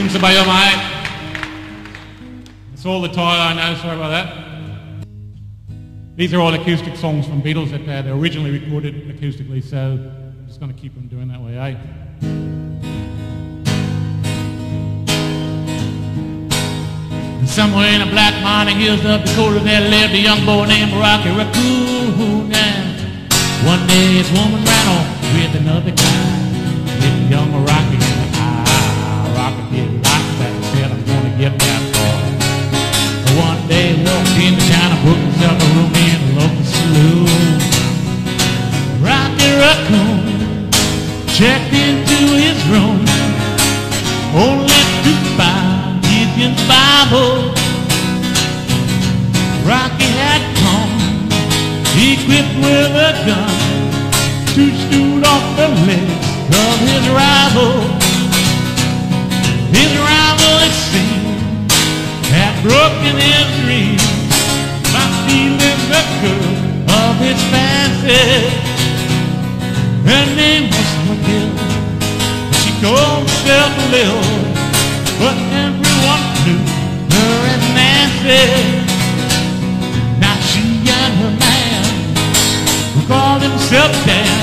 Kunsa Bayomai. That's all the title I know, sorry about that. These are all acoustic songs from Beatles that uh, they're originally recorded acoustically, so I'm just going to keep them doing that way, eh? Somewhere in the black mining hills of Dakota there lived a young boy named Rocky Raccoon. One day his woman ran off with another guy. With young Rocky into town and booked a room in a local saloon. Rocky Raccoon checked into his room. Only to find Gideon's Bible. Rocky had come, equipped with a gun, to shoot off the legs of his rival. His rival, it seemed, had broken his dream by girl of his fancy. Her name was McGill. She called herself Lil, but everyone knew her as Nancy. Now she and her man, who called himself Dan,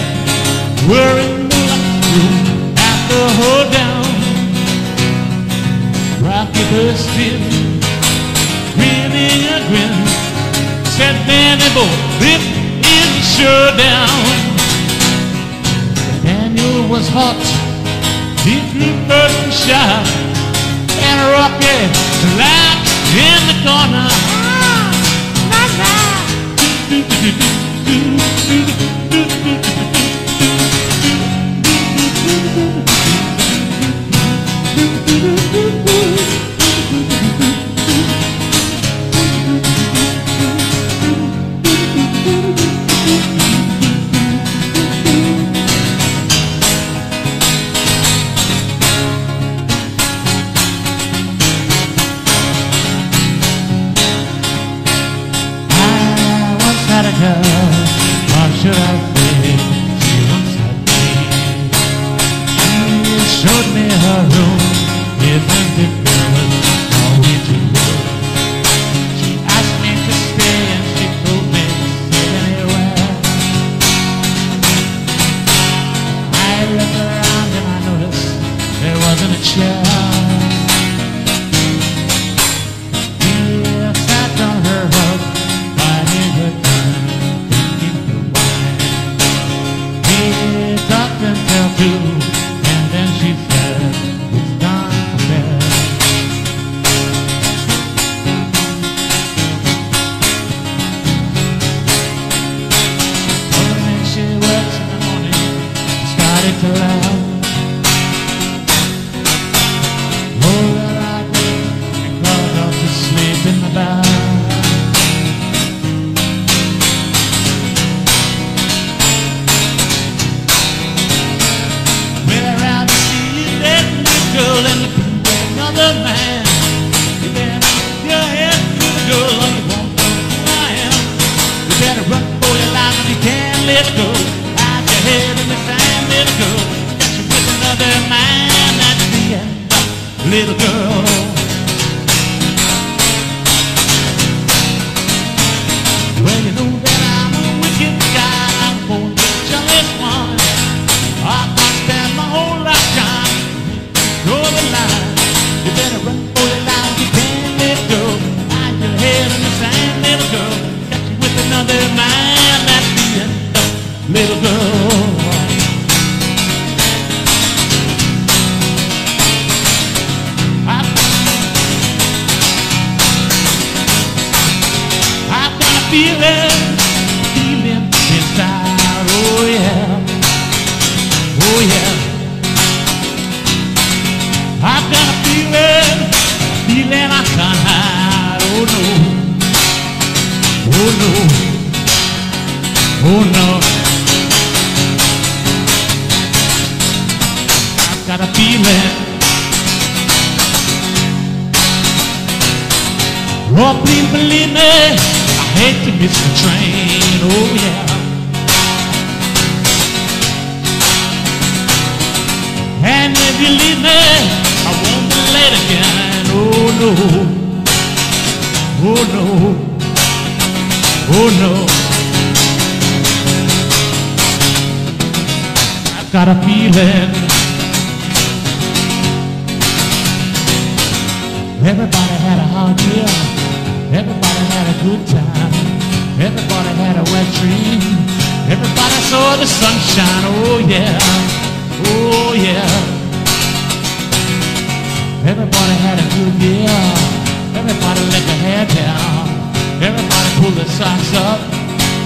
were in the lunch room at the hoedown. Rocky burst said, Danny boy, this is a showdown. Daniel was hot, drew first shot, and Rocky laughed in the corner. Ah, I little girl. No, oh no. I've got a feeling. Oh, please believe me, I hate to miss the train. Oh, yeah. And if you leave me, I won't be late again. Oh no. Oh no. Oh no. I've got a feeling. Everybody had a hard year. Everybody had a good time. Everybody had a wet dream. Everybody saw the sunshine. Oh yeah. Oh yeah. Everybody had a good year. Everybody let their hair down. Everybody pulled their socks up.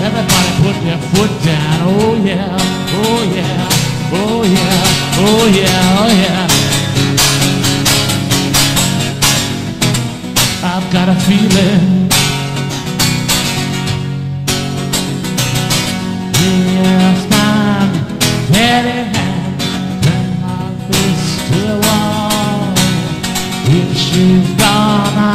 Everybody put their foot down. Oh yeah. Oh yeah. Oh yeah. Oh yeah. Oh yeah. I've got a feeling. Yes, I'm headed hand, turn my face to the wall. If she's gone,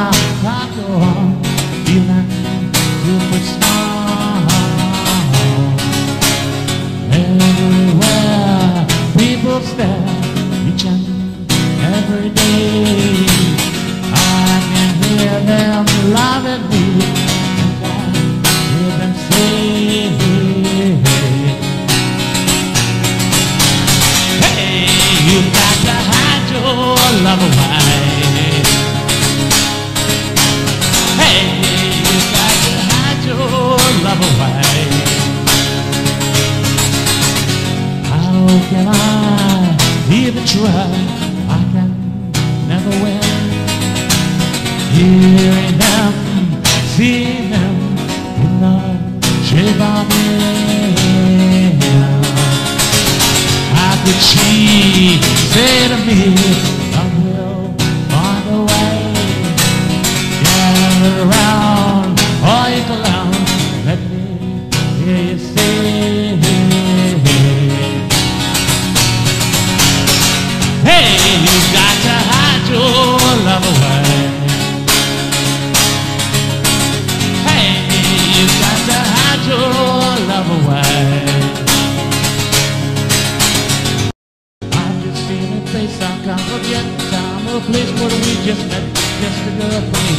place I can't forget. Time or place where we just met. Just a girl for me.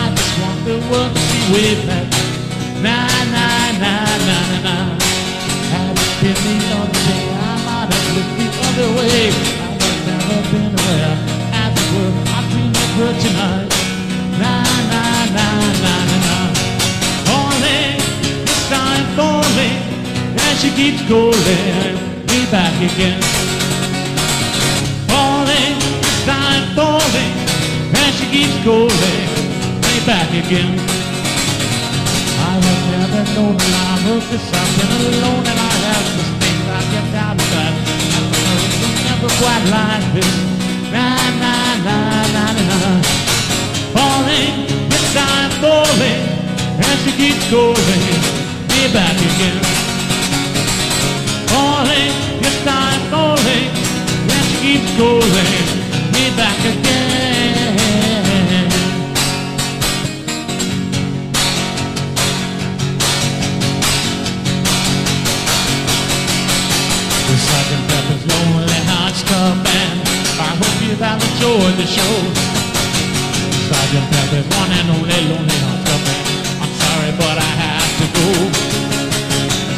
I just want the world to see we've met. Nah, nah, nah, nah, nah, nah. Had it been the other day, I might have looked the other way. I would never been aware. As it were, I dreamed of her tonight. Nah, nah, nah, nah, nah, nah. Falling, this time falling, and she keeps calling me back again keeps calling me back again. I have never known a love of this. I've been alone and I have things I kept out of sight. I know it's never quite like this. Nah, nah, nah, nah, nah. Falling, this time falling, and she keeps calling me back again falling, yes I'm falling, and she keeps calling enjoyed the show. Sergeant Pepper's one and only Lonely Band. I'm sorry, but I have to go.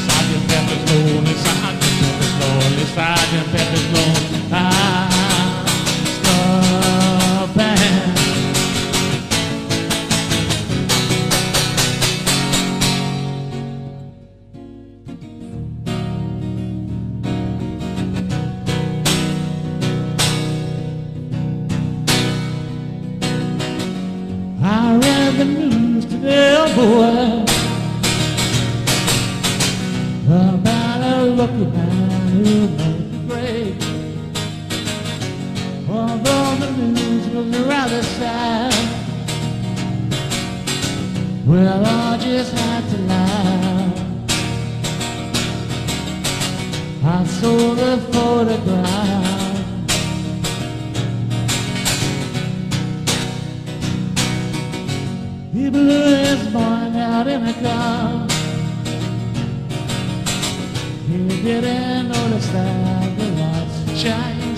Sergeant Pepper's lonely, Sergeant Pepper's lonely, Sergeant Pepper's boy, about a lucky man who made the grade. Although the news was rather sad, well, I just had to laugh. I saw the photograph. He didn't notice that the lights changed.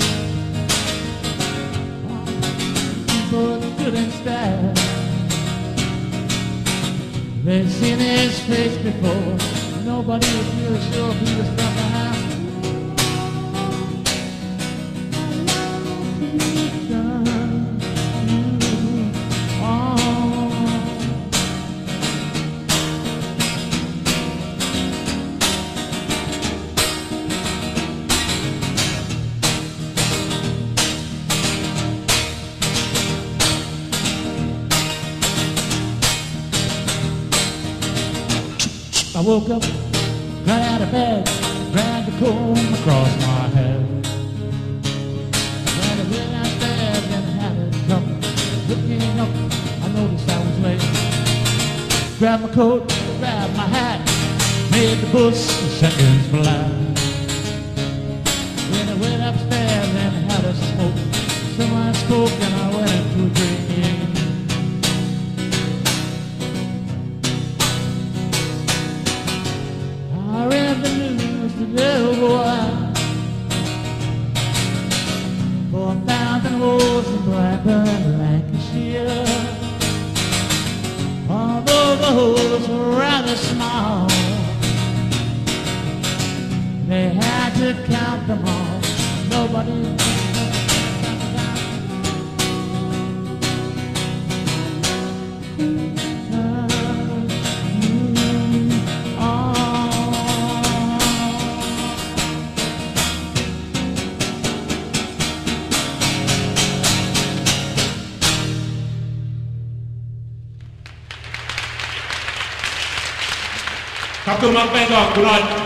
people couldn't stand. They'd seen his face before. Nobody was really sure he was from behind. I woke up, got out of bed, grabbed the comb across my head. When I went downstairs and had it come, looking up, I noticed I was late. Grabbed my coat, grabbed my hat, made the bus seconds fly. When I went upstairs and had a smoke, someone spoke wolves in Blackburn, Lancashire. Although the holes were rather small, they had to count them all. Nobody. Khắp thương mắc